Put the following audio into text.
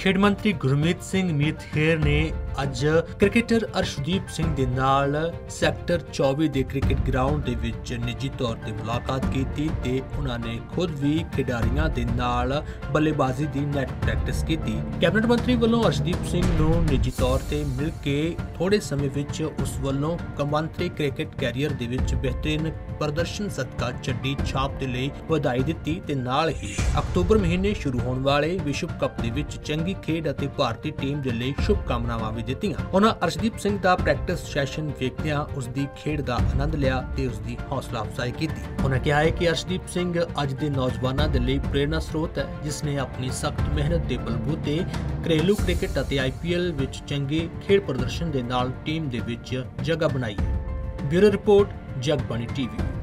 ਖੇਡ ਮੰਤਰੀ ਗੁਰਮੀਤ ਸਿੰਘ ਮੀਤਖੇਰ ਨੇ ਅੱਜ ਕ੍ਰਿਕਟਰ ਅਰਸ਼ਦੀਪ ਸਿੰਘ ਦੇ ਨਾਲ ਸੈਕਟਰ 24 ਦੇ ਕ੍ਰਿਕਟ ਗਰਾਊਂਡ ਦੇ ਵਿੱਚ ਨਿੱਜੀ ਤੌਰ ਤੇ ਮੁਲਾਕਾਤ ਕੀਤੀ ਤੇ ਉਹਨਾਂ ਨੇ ਖੁਦ ਵੀ ਖਿਡਾਰੀਆਂ ਦੇ ਨਾਲ ਬੱਲੇਬਾਜ਼ੀ ਦੀ ਨੈਟ ਪ੍ਰੈਕਟਿਸ ਕੀਤੀ। ਕੈਬਨਿਟ ਮੰਤਰੀ ਵੱਲੋਂ ਅਰਸ਼ਦੀਪ ਸਿੰਘ ਨੂੰ ਨਿੱਜੀ ਤੌਰ ਤੇ ਮਿਲ ਕੇ ਥੋੜੇ ਸਮੇਂ ਵਿੱਚ ਉਸ ਵੱਲੋਂ ਕੌਮਾਂਤਰੀ ਕ੍ਰਿਕਟ ਕੈਰੀਅਰ ਦੇ ਵਿੱਚ ਬਿਹਤਰੀਨ ਪ੍ਰਦਰਸ਼ਨ ਸਦਕਾ ਚੱਡੀ ਛਾਪ ਦੇ ਲਈ ਵਧਾਈ ਦਿੱਤੀ ਤੇ ਨਾਲ ਹੀ ਅਕਤੂਬਰ ਮਹੀਨੇ ਸ਼ੁਰੂ ਹੋਣ ਵਾਲੇ ਵਿਸ਼ਵ ਕੱਪ ਦੇ ਵਿੱਚ ਚੰਗੀ ਖੇਡ ਅਤੇ ਭਾਰਤੀ ਟੀਮ ਦੇ ਲਈ ਸ਼ੁਭ ਕਾਮਨਾਵਾਂ ਵੀ ਦਿੱਤੀਆਂ। ਉਹਨਾਂ ਅਰਸ਼ਦੀਪ ਸਿੰਘ ਦਾ ਪ੍ਰੈਕਟਿਸ ਸੈਸ਼ਨ ਵੇਖਦਿਆਂ ਉਸ ਦੀ ਖੇਡ ਦਾ ਆਨੰਦ ਲਿਆ ਤੇ ਉਸ ਦੀ ਹੌਸਲਾ ਅਫਜ਼ਾਈ ਕੀਤੀ। ਉਹਨਾਂ ਕਿਹਾ ਹੈ ਕਿ ਅਰਸ਼ਦੀਪ ਸਿੰਘ ਅੱਜ ਦੇ ਨੌਜਵਾਨਾਂ ਦੇ ਲਈ ਪ੍ਰੇਰਨਾ ਸਰੋਤ ਹੈ, ਜਿਸ ਨੇ ਆਪਣੀ ਸਖਤ ਮਿਹਨਤ ਦੇ ਬਲਬੂਤੇ, ਘਰੇਲੂ ਕ੍ਰਿਕਟ ਅਤੇ ਆਈਪੀਐਲ ਵਿੱਚ ਚੰਗੇ ਖੇਡ ਪ੍ਰਦਰਸ਼ਨ ਦੇ ਨਾਲ ਟੀਮ ਦੇ ਵਿੱਚ ਜਗ੍ਹਾ ਬਣਾਈ ਹੈ। Bureau report Jagbani TV